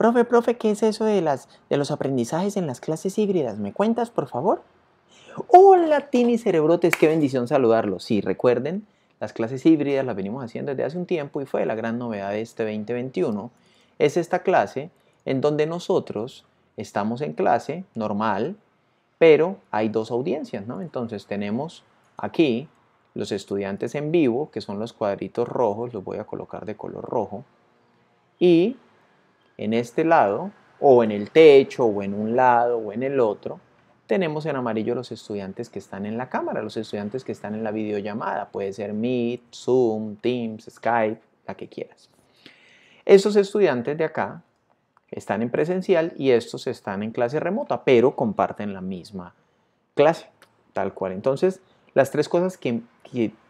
Profe, profe, ¿qué es eso de, las, de los aprendizajes en las clases híbridas? ¿Me cuentas, por favor? Hola, Tini Cerebrotes, qué bendición saludarlos. Sí, recuerden, las clases híbridas las venimos haciendo desde hace un tiempo y fue la gran novedad de este 2021. Es esta clase en donde nosotros estamos en clase normal, pero hay dos audiencias, ¿no? Entonces tenemos aquí los estudiantes en vivo, que son los cuadritos rojos, los voy a colocar de color rojo, y en este lado, o en el techo, o en un lado, o en el otro, tenemos en amarillo los estudiantes que están en la cámara, los estudiantes que están en la videollamada, puede ser Meet, Zoom, Teams, Skype, la que quieras. Estos estudiantes de acá están en presencial y estos están en clase remota, pero comparten la misma clase, tal cual. Entonces, las tres cosas que,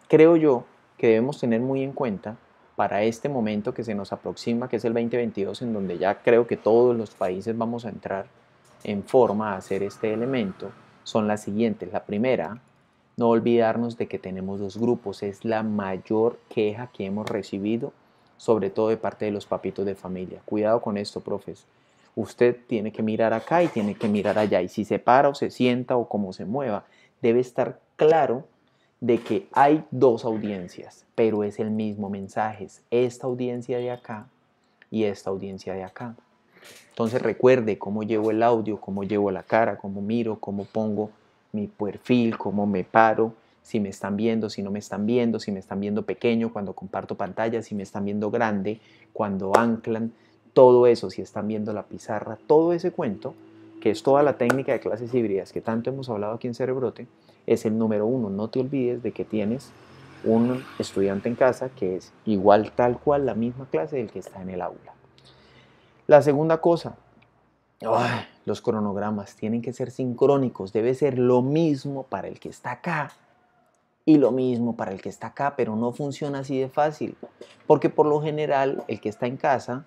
creo yo que debemos tener muy en cuenta para este momento que se nos aproxima, que es el 2022, en donde ya creo que todos los países vamos a entrar en forma a hacer este elemento, son las siguientes. La primera, no olvidarnos de que tenemos dos grupos, es la mayor queja que hemos recibido sobre todo de parte de los papitos de familia. Cuidado con esto, profes. Usted tiene que mirar acá y tiene que mirar allá. Y si se para o se sienta o como se mueva, debe estar claro de que hay dos audiencias, pero es el mismo mensaje. Es esta audiencia de acá y esta audiencia de acá. Entonces recuerde cómo llevo el audio, cómo llevo la cara, cómo miro, cómo pongo mi perfil, cómo me paro, si me están viendo, si no me están viendo, si me están viendo pequeño cuando comparto pantalla, si me están viendo grande cuando anclan, todo eso, si están viendo la pizarra, todo ese cuento, que es toda la técnica de clases híbridas que tanto hemos hablado aquí en Cerebrote, es el número uno. No te olvides de que tienes un estudiante en casa que es igual tal cual la misma clase del que está en el aula. La segunda cosa, los cronogramas tienen que ser sincrónicos, debe ser lo mismo para el que está acá y lo mismo para el que está acá, pero no funciona así de fácil, porque por lo general el que está en casa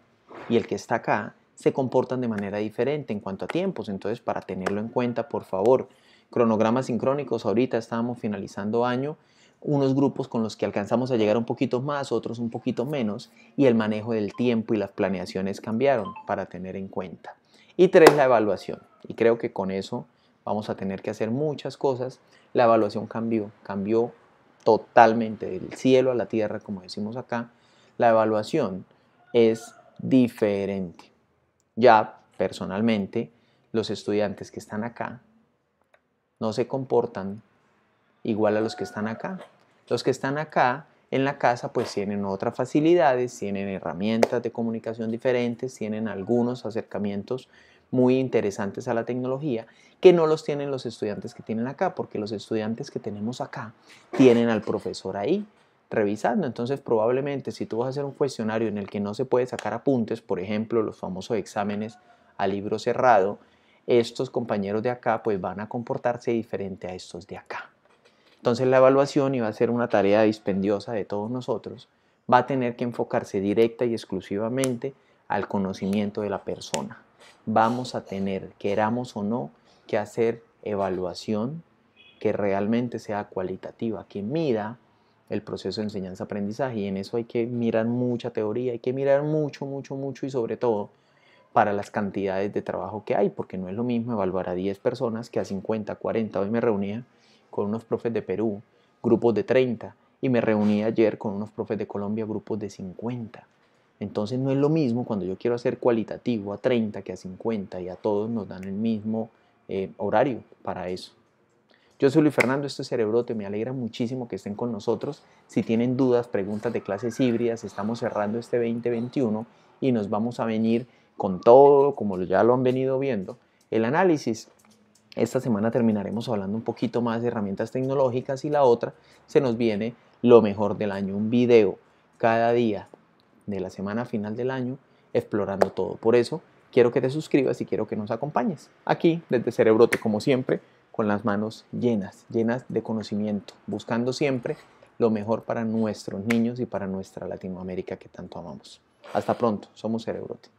y el que está acá se comportan de manera diferente en cuanto a tiempos. Entonces, para tenerlo en cuenta, por favor, cronogramas sincrónicos, ahorita estábamos finalizando año, unos grupos con los que alcanzamos a llegar un poquito más, otros un poquito menos, y el manejo del tiempo y las planeaciones cambiaron para tener en cuenta. Y tres, la evaluación. Y creo que con eso vamos a tener que hacer muchas cosas. La evaluación cambió, cambió totalmente del cielo a la tierra, como decimos acá. La evaluación es diferente. Ya personalmente, los estudiantes que están acá no se comportan igual a los que están acá. Los que están acá en la casa pues tienen otras facilidades, tienen herramientas de comunicación diferentes, tienen algunos acercamientos muy interesantes a la tecnología que no los tienen los estudiantes que tienen acá, porque los estudiantes que tenemos acá tienen al profesor ahí revisando. Entonces probablemente si tú vas a hacer un cuestionario en el que no se puede sacar apuntes, por ejemplo los famosos exámenes a libro cerrado, estos compañeros de acá pues van a comportarse diferente a estos de acá. Entonces la evaluación, va a ser una tarea dispendiosa de todos nosotros, va a tener que enfocarse directa y exclusivamente al conocimiento de la persona. Vamos a tener, queramos o no, que hacer evaluación que realmente sea cualitativa, que mida el proceso de enseñanza-aprendizaje. Y en eso hay que mirar mucha teoría, hay que mirar mucho, mucho, mucho y sobre todo para las cantidades de trabajo que hay, porque no es lo mismo evaluar a 10 personas que a 50, 40. Hoy me reunía con unos profes de Perú, grupos de 30, y me reuní ayer con unos profes de Colombia, grupos de 50. Entonces no es lo mismo cuando yo quiero hacer cualitativo a 30 que a 50 y a todos nos dan el mismo eh, horario para eso. Yo soy Luis Fernando, esto es Cerebrote, me alegra muchísimo que estén con nosotros. Si tienen dudas, preguntas de clases híbridas, estamos cerrando este 2021 y nos vamos a venir con todo, como ya lo han venido viendo, el análisis esta semana terminaremos hablando un poquito más de herramientas tecnológicas y la otra se nos viene lo mejor del año, un video cada día de la semana final del año explorando todo. Por eso quiero que te suscribas y quiero que nos acompañes aquí desde Cerebrote como siempre con las manos llenas, llenas de conocimiento, buscando siempre lo mejor para nuestros niños y para nuestra Latinoamérica que tanto amamos. Hasta pronto, somos Cerebrote.